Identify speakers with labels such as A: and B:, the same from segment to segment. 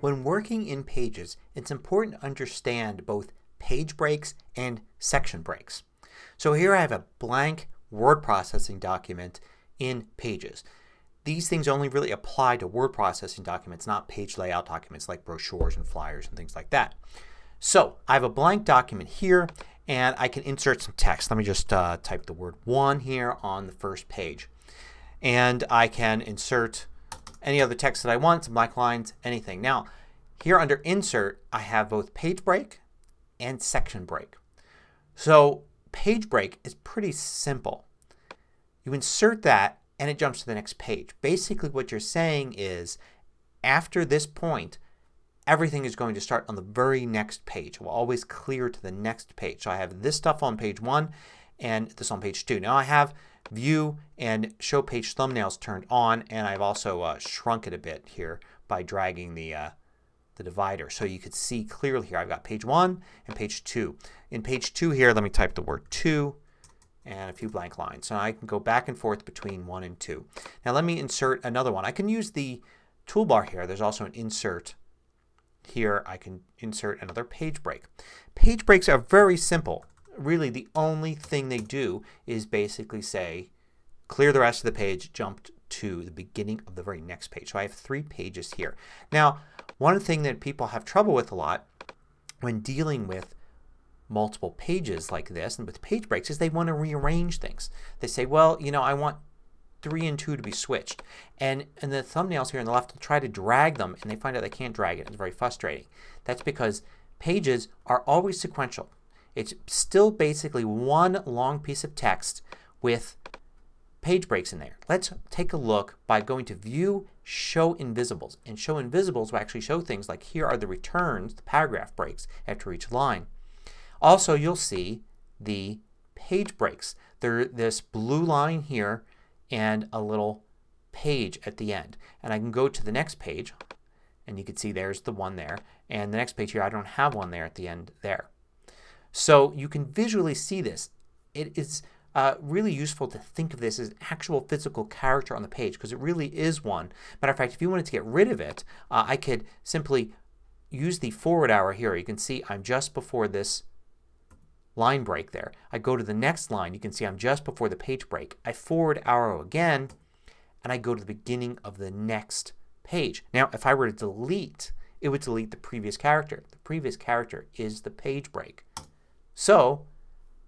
A: When working in Pages, it's important to understand both page breaks and section breaks. So here I have a blank word processing document in Pages. These things only really apply to word processing documents, not page layout documents like brochures and flyers and things like that. So I have a blank document here and I can insert some text. Let me just uh, type the word 1 here on the first page. And I can insert any other text that I want, some black lines, anything. Now here under Insert I have both page break and section break. So page break is pretty simple. You insert that and it jumps to the next page. Basically what you're saying is after this point everything is going to start on the very next page. It will always clear to the next page. So I have this stuff on page 1 and this on page 2. Now I have view and show page thumbnails turned on and I've also uh, shrunk it a bit here by dragging the, uh, the divider. So you could see clearly here I've got page 1 and page 2. In page 2 here let me type the word 2 and a few blank lines. So I can go back and forth between 1 and 2. Now let me insert another one. I can use the toolbar here. There's also an insert here I can insert another page break. Page breaks are very simple. Really the only thing they do is basically say clear the rest of the page, jump to the beginning of the very next page. So I have three pages here. Now one thing that people have trouble with a lot when dealing with multiple pages like this and with page breaks is they want to rearrange things. They say well you know I want 3 and 2 to be switched. And in the thumbnails here on the left will try to drag them and they find out they can't drag it. It's very frustrating. That's because pages are always sequential. It's still basically one long piece of text with page breaks in there. Let's take a look by going to View, Show Invisibles. And Show Invisibles will actually show things like here are the returns, the paragraph breaks after each line. Also you'll see the page breaks. There, this blue line here and a little page at the end. And I can go to the next page and you can see there's the one there. And the next page here I don't have one there at the end there. So you can visually see this. It is uh, really useful to think of this as actual physical character on the page because it really is one. Matter of fact if you wanted to get rid of it uh, I could simply use the forward arrow here. You can see I'm just before this line break there. I go to the next line. You can see I'm just before the page break. I forward arrow again and I go to the beginning of the next page. Now if I were to delete it would delete the previous character. The previous character is the page break. So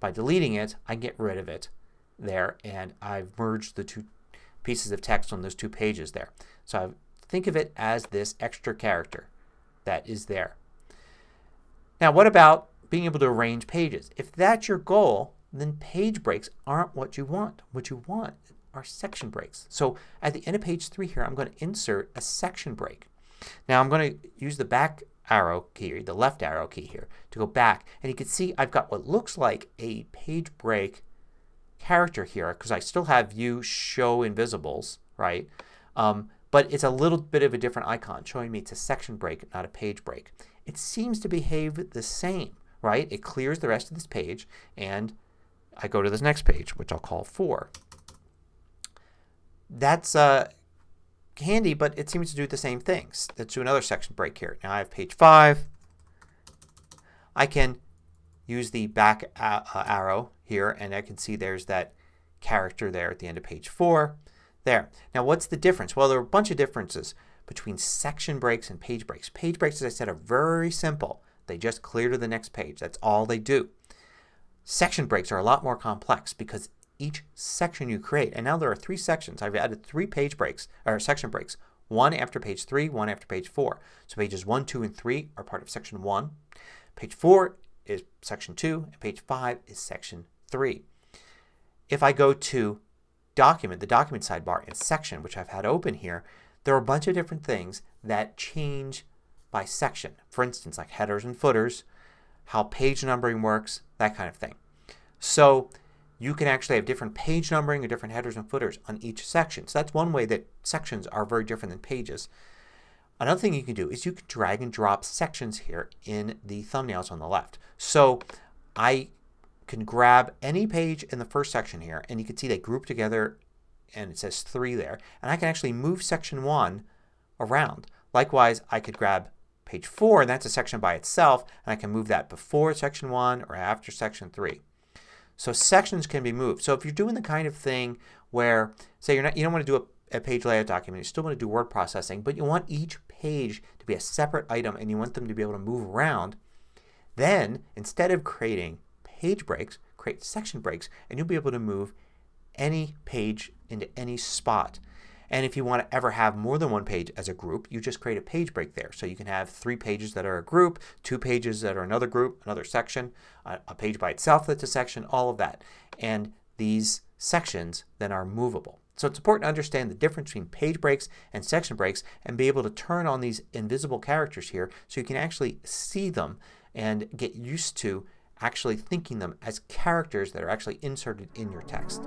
A: by deleting it I get rid of it there and I've merged the two pieces of text on those two pages there. So I think of it as this extra character that is there. Now what about being able to arrange pages. If that's your goal then page breaks aren't what you want. What you want are section breaks. So at the end of page 3 here I'm going to insert a section break. Now I'm going to use the back arrow key, the left arrow key here to go back and you can see I've got what looks like a page break character here because I still have view show invisibles right um, but it's a little bit of a different icon showing me it's a section break not a page break. It seems to behave the same right? It clears the rest of this page and I go to this next page which I'll call 4. That's uh, handy but it seems to do the same things. Let's do another section break here. Now I have page 5. I can use the back uh, arrow here and I can see there's that character there at the end of page 4. There. Now what's the difference? Well there are a bunch of differences between section breaks and page breaks. Page breaks as I said are very simple. They just clear to the next page. That's all they do. Section breaks are a lot more complex because each section you create, and now there are three sections. I've added three page breaks, or section breaks. One after page 3, one after page 4. So pages 1, 2, and 3 are part of section 1. Page 4 is section 2 and page 5 is section 3. If I go to document, the document sidebar and section which I've had open here, there are a bunch of different things that change by section. For instance like headers and footers, how page numbering works, that kind of thing. So you can actually have different page numbering or different headers and footers on each section. So that's one way that sections are very different than pages. Another thing you can do is you can drag and drop sections here in the thumbnails on the left. So I can grab any page in the first section here and you can see they group together and it says 3 there. And I can actually move section 1 around. Likewise I could grab page 4 and that's a section by itself and I can move that before section 1 or after section 3. So sections can be moved. So if you're doing the kind of thing where say you're not, you don't want to do a, a page layout document, you still want to do word processing, but you want each page to be a separate item and you want them to be able to move around, then instead of creating page breaks, create section breaks and you'll be able to move any page into any spot. And if you want to ever have more than one page as a group, you just create a page break there. So you can have three pages that are a group, two pages that are another group, another section, a page by itself that's a section, all of that. And these sections then are movable. So it's important to understand the difference between page breaks and section breaks and be able to turn on these invisible characters here so you can actually see them and get used to actually thinking them as characters that are actually inserted in your text.